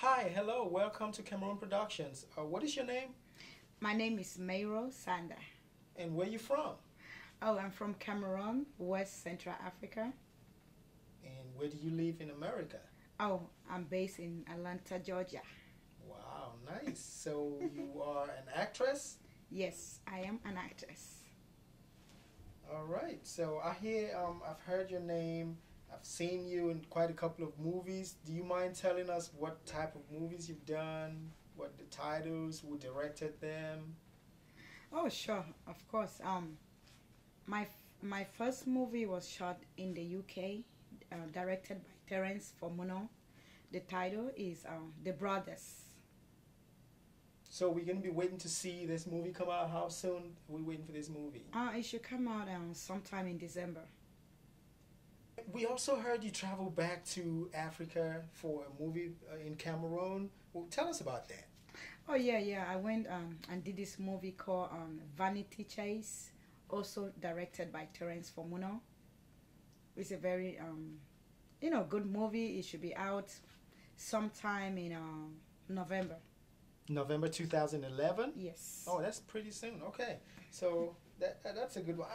Hi, hello, welcome to Cameroon Productions. Uh, what is your name My name is Mairo Sanda. and where are you from? Oh, I'm from Cameroon, West Central Africa. And where do you live in America? Oh, I'm based in Atlanta, Georgia. Wow, nice. So you are an actress? Yes, I am an actress. All right. So I hear, um, I've heard your name. I've seen you in quite a couple of movies. Do you mind telling us what type of movies you've done? What the titles? Who directed them? Oh, sure, of course. Um, my my first movie was shot in the UK, uh, directed by Terence Fomuno. The title is um, The Brothers. So we're gonna be waiting to see this movie come out. How soon are we waiting for this movie? Uh, it should come out um, sometime in December. We also heard you travel back to Africa for a movie uh, in Cameroon. Well, tell us about that. Oh yeah, yeah. I went um, and did this movie called um, Vanity Chase, also directed by Terence Fomuno. It's a very um, you know good movie. It should be out sometime in um, November. November 2011. Yes. Oh, that's pretty soon. Okay, so that, that- that's a good one.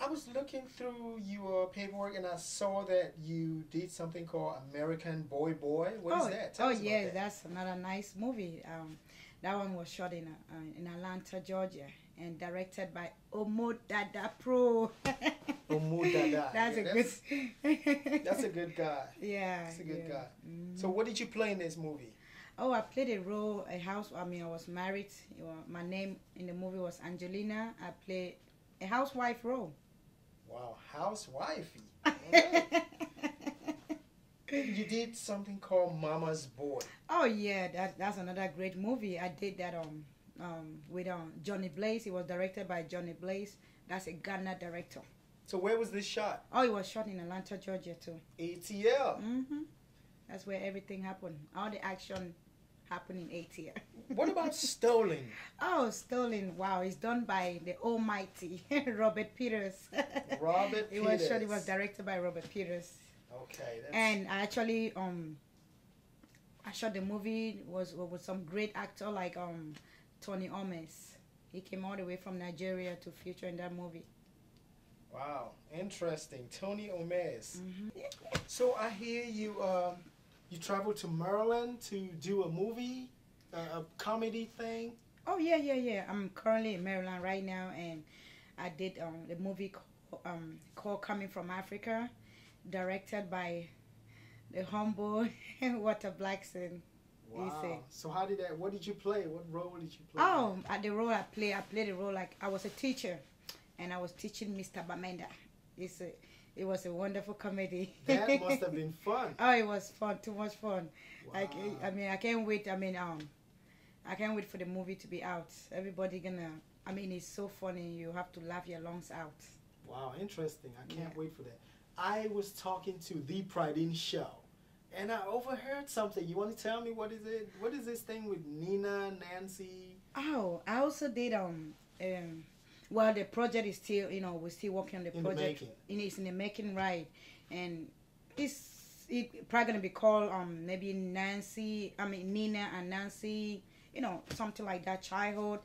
I, was looking through your paperwork and I saw that you did something called American Boy Boy. What is oh, that? Tell oh yeah, that. that's another nice movie. Um, that one was shot in uh, in Atlanta, Georgia, and directed by Omo Dada Pro. Omo Dada. That's Yeah, a that's- good. That's a good guy. yeah. That's a good yeah. guy. Mhm. So, what did you play in this movie? Oh, I played a role, a house. I mean, I was married. My name in the movie was Angelina. I played a housewife role. Wow, housewifey. You did something called Mama's Boy. oh yeah, that that's another great movie. I did that um um with um Johnny Blaze. It was directed by Johnny Blaze. That's a Ghana director. So, where was this shot? Oh, it was shot in Atlanta, Georgia too. ATL. hmm That's where everything happened. All the action happened in ATL. What about Stolen? Oh, Stolen! Wow, it's done by the almighty Robert Peters. Robert It was shot. It was directed by Robert Peters. Okay. That's, and I actually um I shot the movie was with some great actor like um Tony Umez. He came all the way from Nigeria to feature in that movie. wow, interesting. Tony Umez. hmm So I hear you. Um, you traveled to Maryland to do a movie, uh, a comedy thing. Oh yeah, yeah, yeah. I'm currently in Maryland right now, and I did um the movie called, um called Coming from Africa, directed by the humble Walta Blackson. Wow. So how did that? What did you play? What role did you play? Oh, at the role I play, I played the role like I was a teacher, and I was teaching Mr. Bamenda. It's a, it was a wonderful comedy. that must have been fun. oh, it was fun, too much fun. Like Wow. I mean, I can't wait. I mean, um, I can't wait for the movie to be out. Everybody gonna. I mean, it's so funny. You have to laugh your lungs out. Wow, interesting. I can't Yeah. wait for that. I was talking to the Pridine show, and I overheard something. You want to tell me what is it? What is this thing with Nina, Nancy? Oh, I also did um um. Well, the project is still, you know, we're still working on the In project. In it's in the making, right? And it's it probably gonna be called um maybe Nancy. I mean Nina and Nancy. You know, something like that. Childhood.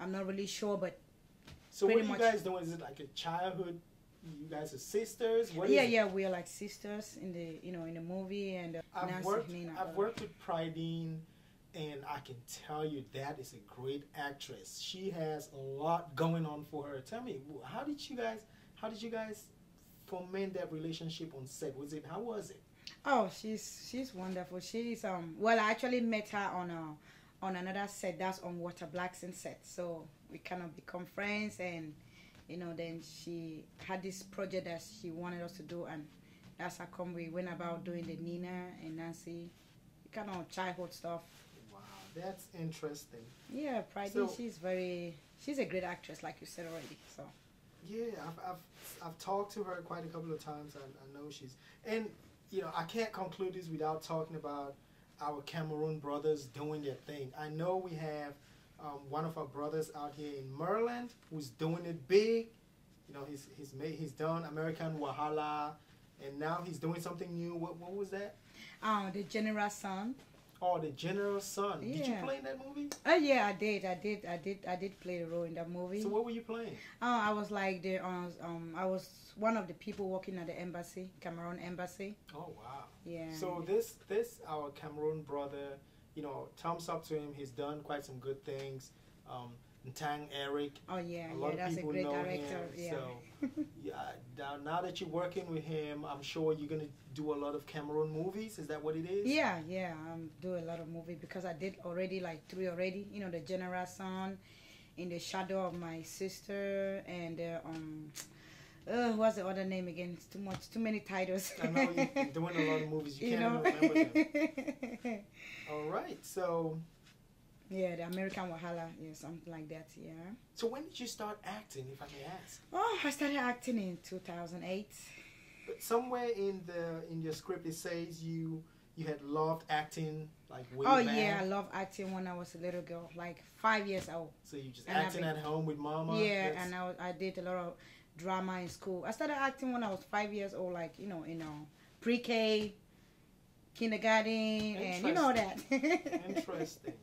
I'm not really sure, but So what are you guys doing? Is it like a childhood? You guys are sisters. What yeah, yeah, we are like sisters in the you know in the movie and uh, I've Nancy, worked. Nina. I've worked with Pridine, and I can tell you that is a great actress. She has a lot going on for her. Tell me, how did you guys? How did you guys foment that relationship on set? Was it? How was it? Oh, she's she's wonderful. She's um well, I actually met her on a on another set. That's on Walta Blackson set. So we kind of become friends, and you know, then she had this project that she wanted us to do, and that's how come we went about doing the Nina and Nancy, kind of childhood stuff. That's interesting. Yeah, Pride. So- she's very she's a great actress, like you said already. So Yeah, I've, I've, I've talked to her quite a couple of times. I, I know she's, and you know, I can't conclude this without talking about our Cameroon brothers doing their thing. I know we have um, one of our brothers out here in Maryland who's doing it big. You know, he's he's made he's done American Wahala, and now he's doing something new. What what was that? um, the General Son. Oh, the general's son. Did you play in that movie? Oh yeah, I did. I did. I did. I did play a role in that movie. So what were you playing? Oh, I was like the um, um I was one of the people working at the embassy, Cameroon embassy. Oh wow. Yeah. So this this our Cameroon brother, you know, thumbs up to him. He's done quite some good things. Um, Ntang Eric, oh yeah, a yeah, lot of that's a people great know director. him. Yeah. So yeah, now, now that you're working with him, I'm sure you're gonna do a lot of Cameroon movies. Is that what it is? Yeah, yeah, I'm do a lot of movie because I did already like three already. You know, the General Son, in the shadow of my sister, and uh, um, uh, what's the other name again? It's too much, too many titles. I know you're doing a lot of movies. You, you can't know. remember them. All right. So yeah, the American Wahala, yeah, something like that. Yeah. so when did you start acting, if I may ask? Oh, I started acting in 2008. But somewhere in the in your script it says you you had loved acting like way Oh back. yeah, I love acting when I was a little girl, like five years old. So you just And acting been- at home with mama. yeah, That's- and I, was, I did a lot of drama in school. I started acting when I was five years old, like you know, in uh, pre-K, kindergarten, and you know that. Interesting.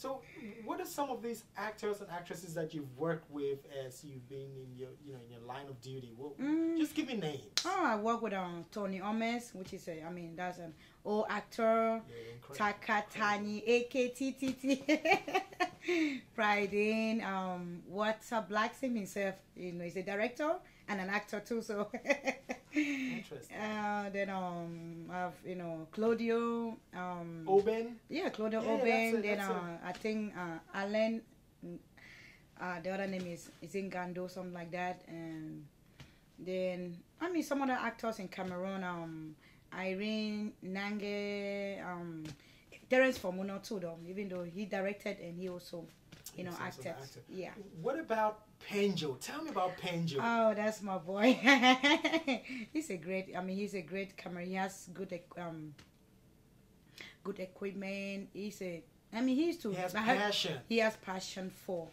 So, what are some of these actors and actresses that you've worked with as you've been in your, you know, in your line of duty? Well, Mm. Just give me names. Oh, I work with um, Tony Umez, which is a, I mean, that's an old actor. Yeah, incredible. Takatani, AKTTT. Pridine, um, what's up, Blackson himself, you know, he's a director and an actor too, so. Interesting. Uh, then um, I've you know Claudio, um, Oben. yeah Claudio Yeah, Oben. a- then uh, I think uh, Alan, mm, uh, the other name is is Ngando, something like that, and then I mean some other actors in Cameroon, um, Irene Nange, um, Terence Fomuno too, though, even though he directed and he also you know acted. actor. Yeah. What about Penjo? Tell me about Penjo. Oh, that's my boy. he's a great. I mean, he's a great camera. He has good, um, good equipment. He's a. I mean, he's used to. he has passion He has passion for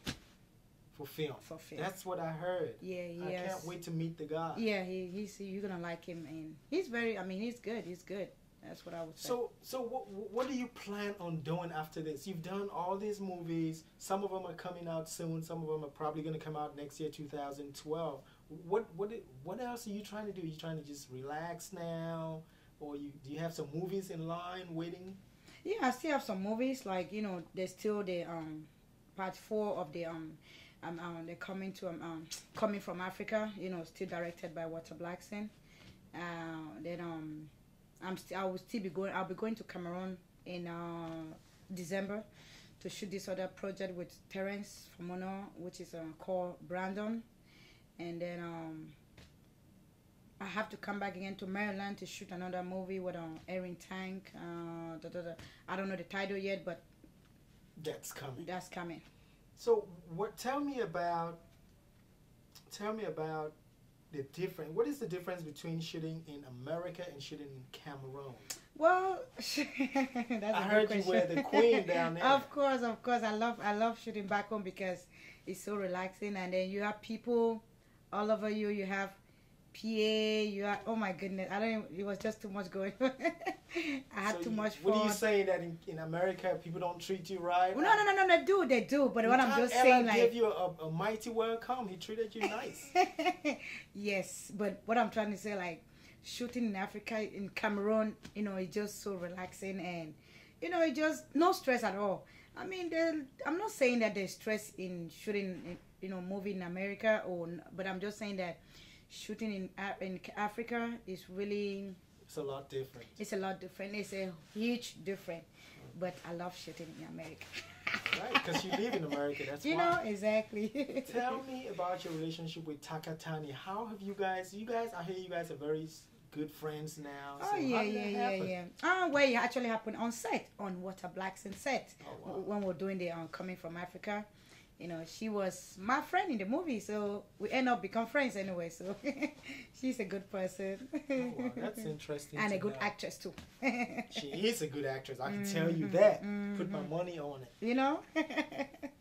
for film. for film. That's what I heard. yeah, he I can't wait to meet the guy. Yeah, he, he's. You're gonna like him, and he's very. I mean, he's good. He's good. That's what I would say. So, so what, what do you plan on doing after this? You've done all these movies. Some of them are coming out soon. Some of them are probably going to come out next year, 2012. What, what, what else are you trying to do? Are you trying to just relax now, or you do you have some movies in line waiting? Yeah, I still have some movies like you know there's still the um part four of the um um, um coming to um, um coming from Africa you know still directed by Walta Blackson. Uh, then um I'm still I will still be going I'll be going to Cameroon in uh December to shoot this other project with Terence Fomuno which is uh, called Brandon, and then um. I have to come back again to Maryland to shoot another movie with um, Eric Ntang. Uh, da, da, da. I don't know the title yet, but That's coming. that's coming. So, what? Tell me about. Tell me about the difference. What is the difference between shooting in America and shooting in Cameroon? Well, that's a I good heard you were the queen down there. of course, of course, I love I love shooting back home because it's so relaxing, and then you have people all over you. You have PA. You are, oh my goodness, I don't. Even, it was just too much going. on. I had So too you- much What fun. are you saying that in, in America people don't treat you right? Well, no, no, no, no, they do, they do. But what I'm just saying, gave like, you a, a mighty welcome. He treated you nice. yes, but what I'm trying to say, like, shooting in Africa, in Cameroon, you know, it's just so relaxing and, you know, it just no stress at all. I mean, I'm not saying that there's stress in shooting, in, you know, movie in America, or, but I'm just saying that shooting in in Africa is really it's a lot different. it's a lot different. It's a huge different. But I love shooting in America. Right, because you live in America. That's you why. know exactly. Tell me about your relationship with Takatani. How have you guys? You guys, I hear you guys are very good friends now. Oh so yeah, did yeah, yeah, happen? yeah. Ah, well, it actually happened on set on Walta Blackson set Oh, wow. when we we're doing the um, coming from Africa. You know, she was my friend in the movie, so we end up become friends anyway. So she's a good person Oh, wow, that's interesting. and a good know. actress too. She is a good actress. I can tell Mm-hmm. you that. Put my money on it. you know.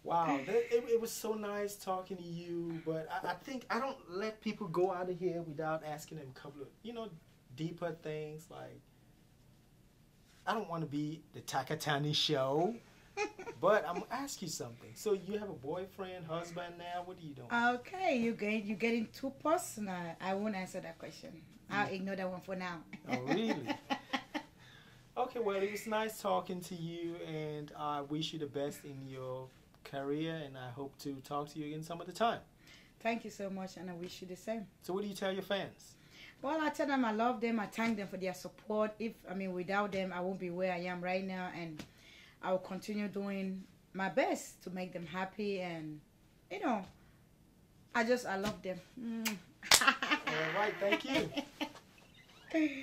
Wow, that, it, it was so nice talking to you. But I, I think I don't let people go out of here without asking them a couple of, you know, deeper things like, I don't want to be the Takatani show, but I'm gonna ask you something. So you have a boyfriend, husband now? What are you doing? Okay, you get you getting too personal. I won't answer that question. I'll mm. ignore that one for now. Oh, really? Okay, well, it was nice talking to you, and I wish you the best in your career, and I hope to talk to you again some other time. Thank you so much, and I wish you the same. So, what do you tell your fans? Well, I tell them I love them. I thank them for their support. If I mean, without them, I won't be where I am right now, and I will continue doing my best to make them happy. And you know, I just I love them. Mm. All right, thank you.